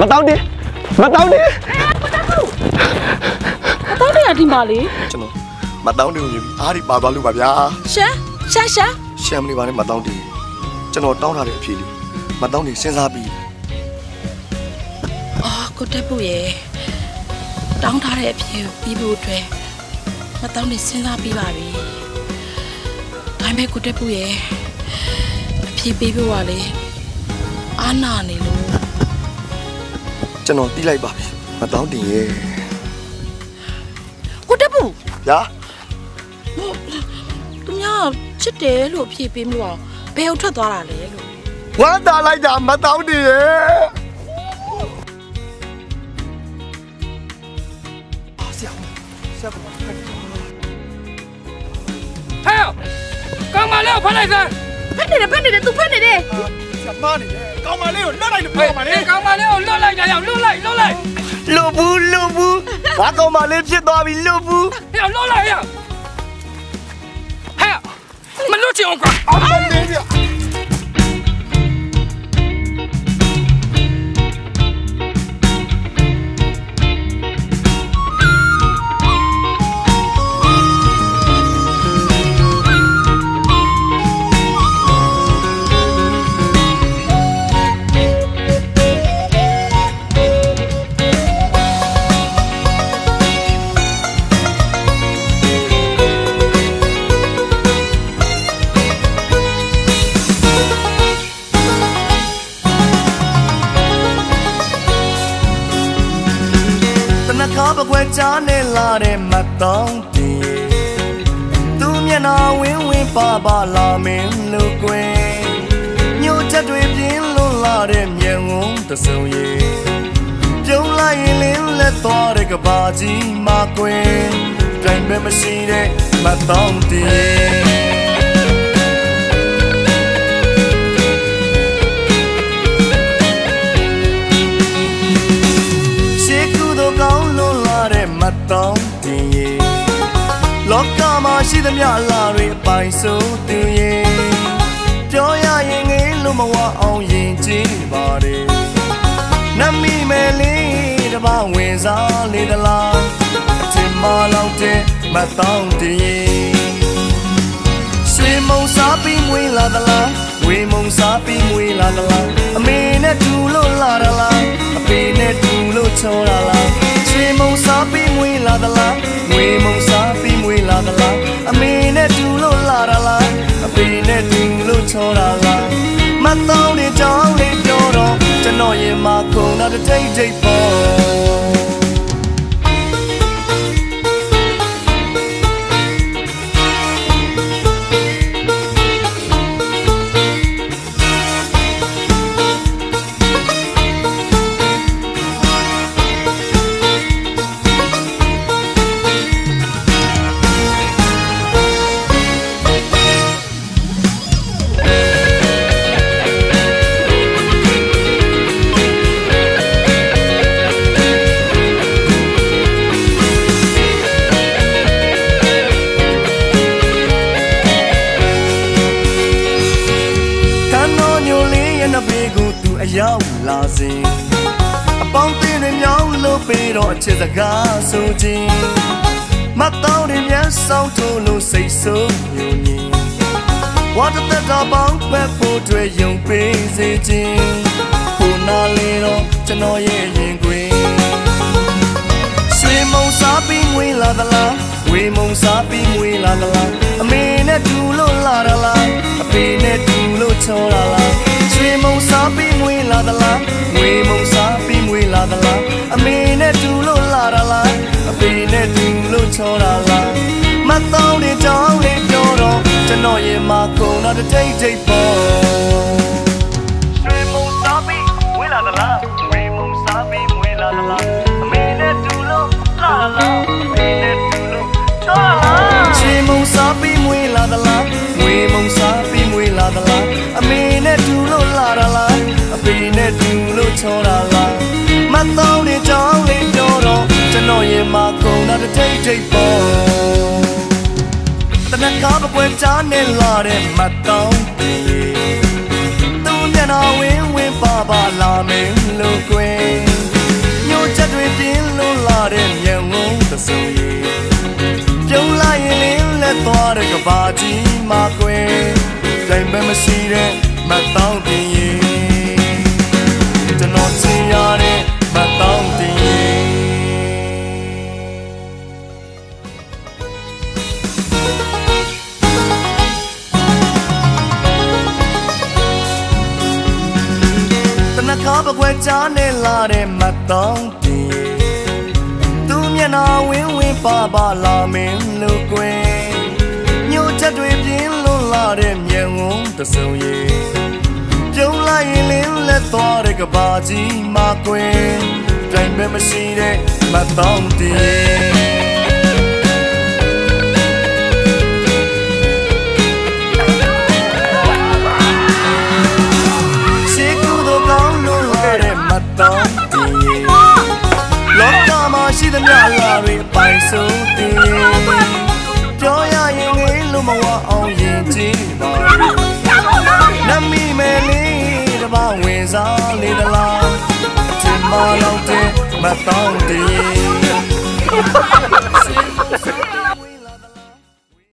မတောင်းတယ်မတောင်းတယ်အတော့တရားဒီမှာလေကျွန်တော်မတောင်းတယ်ကိုမြင်ပြီးအားဒီပါသွားလို့ပါဗျာရှမ်းရှမ်းရှမ်းရှမ်းမနေပါနဲ့မတောင်းတယ်ကျွန်တော်တောင်းထားတဲ့အဖြေလေးမတောင်းတယ်စဉ်းစားပြီးအော်ကိုတက်ဖို့ရေတောင်းထားတဲ့အဖြေကိုပြီးဖို့အတွက်မတောင်းနေစဉ်းစားပြီးပါပြီဒါပေမဲ့ကိုတက်ဖို့ရေအဖြေပေးဖို့ကလေအာနာနေလို့ ကျွန်တော်တီးလိုက်ပါပြီမတောင်းတင်ရဲ့ကိုတက်ဖို့ဗျာသူများချစ်တယ်လို့အဖြေပေးမှုအောင်ဘယ်ဟုတ်ထွက်သွားတာလဲလို့ဝမ်းသာလိုက်တာမတောင်းတင်ရဲ့ဆရာဆရာကဟဲ့ကောင်မလေးကိုဖမ်းလိုက်စမ်းဖက်နေတယ်ဖက်နေတယ်သူဖက်နေတယ်ဆရာမနေတယ် ကောင်းမလေးကိုလွတ်လိုက်လို့ဟဲ့ကောင်မလေးကိုလွတ်လိုက်ကြရအောင်လွတ်လိုက်လွတ်လိုက်လွတ်ဘူးလွတ်ဘူးငါကောင်းမလေးဖြစ်သွားပြီလွတ်ဘူးဟဲ့လွတ်လိုက်ရဟဲ့မလွတ်ချင်အောင်ကွာအမလေးဗျာ ကားပကွယ်ချားနေလာတဲ့မတောင်းတင်သူမျက်နှာဝင်းဝင်းပါပါလာမင်းလို့ကွယ်ညိုချက်တွေပြင်းလွန်လာတဲ့မျက်ဝန်းတစုံရည်ပြုံးလိုက်ရင်လင်းလက်သွားတဲ့ကဘာကြီးမကွယ်တိုင်ပဲမရှိတဲ့မတောင်းတင် လောကမှာရှိသမျှအလားတွေအပိုင်ဆိုသူရေပြောရရင်ငေးလို့မဝအောင်ရင်ကြည်ပါတယ်နမီမဲလေးတပါဝင်စားလေးတလားအထင်မလောက်တဲ့မတ်တောင်းတင်ရေရွှေမုံစားပြီးမွေးလာသလားဝေမုံစားပြီးမွေးလာသလားအမေနဲ့တူလို့လာသလားအဖေနဲ့တူလို့ချောလာလားရွှေမုံစားပြီးမွေးလာသလားဝေမုံစားပြီးမွေး လာသလားအမေနဲ့တူလို့လာသလားအဖေနဲ့တူလို့ချောလာလားမတောင်းနေကြောင်းလေးပြောတော့ကျွန်တော်ရင်မှာခုံတော့တစ်ထိတ်ထိတ်ပေါ် ရဲ့နှစ်ပေကိုသူအရောက်လာစဉ်အပေါင်းအသင်းတွေမြောင်းလို့ပေးတော့အချစ်စကားဆိုခြင်းမတောင်းတွေမျက်စောင်းထိုးလို့စိတ်ဆိုးညိုညင်ဝါတသက်တော်ပေါင်းပဲဖို့တွေယုံပေးစေခြင်းကိုနာလေးတော့ကျွန်တော်ရဲ့ရင်ခွင်ရွှေမုံစားပြီးငွေလာသလားဝေမုံစားပြီးငွေလာသလားအမေနဲ့တူလို့လာသလားအဖေနဲ့တူလို့ချောလာလားရွှေမုံ စားပြီးငွေလာသလားငွေမုံစားပြီးငွေလာသလားအမေနဲ့တူလို့လာသလားအဖေနဲ့တူလို့ချောလာလားမတောင်းတဲ့ကြောင်းလေးပြောတော့ကျွန်တော်ရင်မှာခုံတော့တစ်ထိတ်ထိတ် ချောလာလာမတော်နေကြောင်းလေးပြောတော့ကျွန်တော်ရင်မှာကုန်တာတစ်ထိတ်ထိတ်ပေါ်တနက်ကားပပွဲချာနေလာတဲ့မတော်သူမျက်နှာဝင်းဝင်းပါပါလာမင်းလို့ကွယ်ညိုချက်တွေပြင်းလို့လာတဲ့မြန်ဝုံးသစုံရီပြုံးလိုက်ရင်လင်းလက်သွားတဲ့ကဘာကြီးမှာ ပကွယ်ချားနေလာတဲ့မတောင်းတီသူမျက်နာဝင်းဝင်းပါပါလာမင်းလူကွယ်ညိုချက်တွေပြင်းလွန်လာတဲ့မျက်ဝန်းတစုံရည်ပြုံးလိုက်ရင်လင်းလက်သွားတဲ့ကဘာကြီးမှာကွယ်တိုင်ပဲမရှိတဲ့မတောင်းတီ အပိုင်ဆုံးတီပြောရရင်ငေးလို့မဝအောင်ရင်ကြည့်ပါ